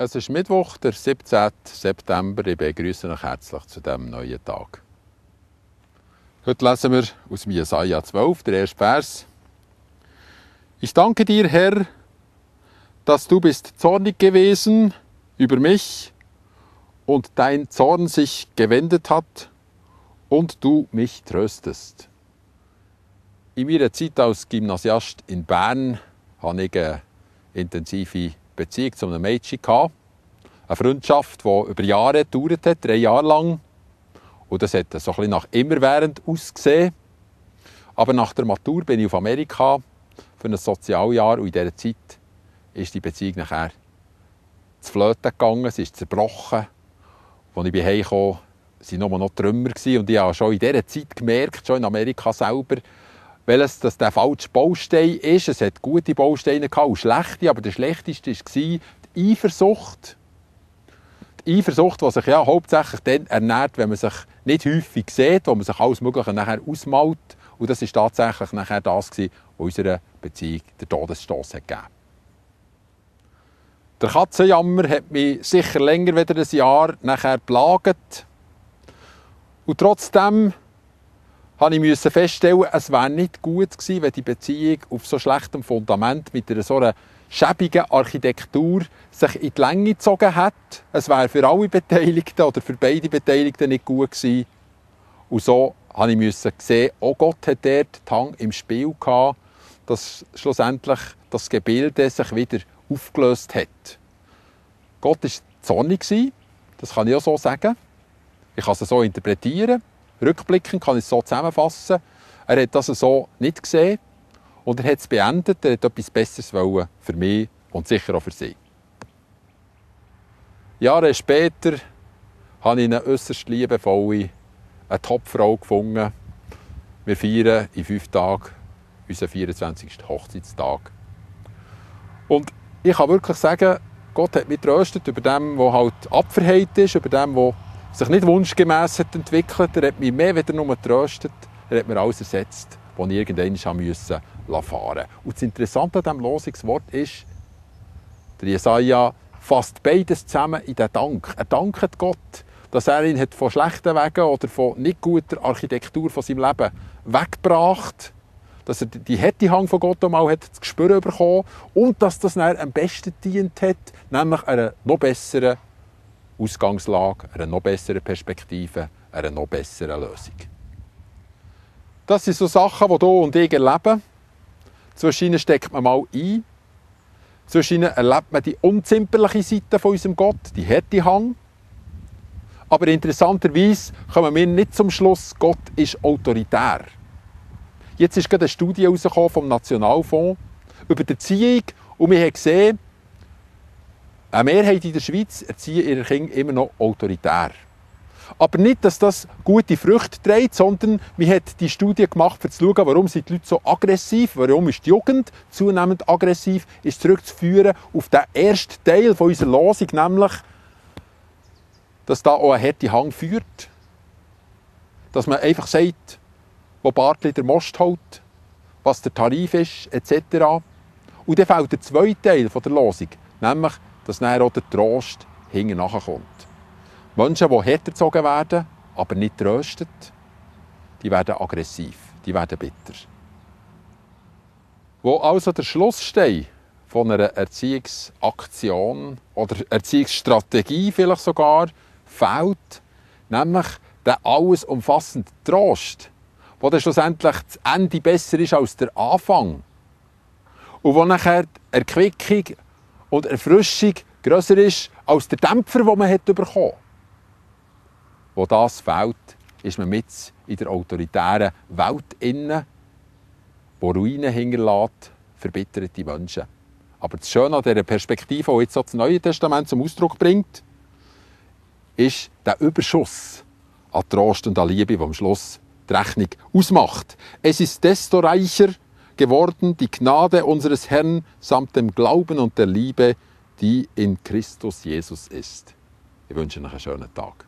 Es ist Mittwoch, der 17. September. Ich begrüße euch herzlich zu diesem neuen Tag. Heute lesen wir aus Jesaja 12, der erste Vers. Ich danke dir, Herr, dass du bist zornig gewesen über mich und dein Zorn sich gewendet hat und du mich tröstest. In meiner Zeit als Gymnasiast in Bern hatte ich eine intensive Beziehung zu einem Mädchen. Gehabt. Eine Freundschaft, die über Jahre gedauert hat, drei Jahre lang. Und das hat so ein bisschen nach immerwährend ausgesehen. Aber nach der Matur bin ich auf Amerika für ein Sozialjahr und in dieser Zeit ist die Beziehung nachher zu Flöten gegangen, sie ist zerbrochen. Als ich heimkam, waren nur noch Trümmer und ich habe schon in dieser Zeit gemerkt, schon in Amerika selber, welches das der falsche Baustein ist. Es hat gute Bausteine gehabt und schlechte, aber der schlechteste war die Eifersucht. Die Eifersucht, die sich ja hauptsächlich dann ernährt, wenn man sich nicht häufig sieht, wo man sich alles Mögliche nachher ausmalt. Und das war tatsächlich nachher das, was unserer Beziehung der Todesstoß hat gegeben. Der Katzenjammer hat mich sicher länger als ein Jahr nachher plagt. Und trotzdem musste ich feststellen, es wäre nicht gut gewesen, wenn die Beziehung auf so schlechtem Fundament mit einer so einer schäbigen Architektur sich in die Länge gezogen hat. Es wäre für alle Beteiligten oder für beide Beteiligten nicht gut gewesen. Und so musste ich sehen, oh Gott hat dort die Hang im Spiel gehabt, dass schlussendlich das Gebilde sich wieder aufgelöst hat. Gott war zornig, das kann ich auch so sagen. Ich kann es so interpretieren. Rückblickend kann ich es so zusammenfassen. Er hat das so nicht gesehen und er hat es beendet. Er hat etwas Besseres wollen für mich und sicher auch für sie. Jahre später habe ich eine äußerst liebevolle, eine Topfrau gefunden. Wir feiern in fünf Tagen unseren 24. Hochzeitstag. Und ich kann wirklich sagen, Gott hat mich tröstet über dem, was halt Abverheit ist, über dem, was sich nicht wunschgemäß hat entwickelt. Er hat mich mehr wieder nur getröstet. Er hat mir alles ersetzt, was ich irgendwann fahren musste. Und das Interessante an diesem Losungswort ist, der Jesaja fasst beides zusammen in den Dank. Er dankt Gott, dass er ihn von schlechten Wegen oder von nicht guter Architektur von seinem Leben weggebracht dass er die harte Hang von Gott einmal hat zu spüren bekommen und dass das dann am besten dient hat, nämlich einer noch besseren Ausgangslage, einer noch besseren Perspektive, einer noch besseren Lösung. Das sind so Sachen, die du und ich erleben. Zwischen ihnen steckt man mal ein. Zwischen ihnen erlebt man die unzimperliche Seite von unserem Gott, die harte Hang. Aber interessanterweise kommen wir nicht zum Schluss, Gott ist autoritär. Jetzt ist gerade eine Studie vom Nationalfonds über die Erziehung und wir haben gesehen, eine Mehrheit in der Schweiz erziehen ihre Kinder immer noch autoritär. Aber nicht, dass das gute Früchte trägt, sondern wir haben die Studie gemacht, um zu schauen, warum sind die Leute so aggressiv, warum ist die Jugend zunehmend aggressiv, ist zurückzuführen auf den ersten Teil unserer Losung, nämlich, dass da auch ein harter Hang führt. Dass man einfach sagt, wo Bartli der Most holt, was der Tarif ist, etc. Und dann fällt der zweite Teil der Losung, nämlich dass dann auch der Trost hinten nachkommt. Menschen, die härter gezogen werden, aber nicht tröstet, die werden aggressiv, die werden bitter. Wo also der Schlussstein von einer Erziehungsaktion oder Erziehungsstrategie vielleicht sogar fehlt, nämlich der alles umfassende Trost, wo dann schlussendlich das Ende besser ist als der Anfang. Und wo nachher die Erquickung und Erfrischung grösser ist als der Dämpfer, den man bekommen hat. Wo das fehlt, ist man mit in der autoritären Welt inne, wo Ruinen hinterlässt, verbitterte Menschen. Aber das Schöne an dieser Perspektive, die jetzt das Neue Testament zum Ausdruck bringt, ist der Überschuss an Trost und an Liebe, der am Schluss die Rechnung ausmacht. Es ist desto reicher geworden die Gnade unseres Herrn samt dem Glauben und der Liebe, die in Christus Jesus ist. Ich wünsche euch einen schönen Tag.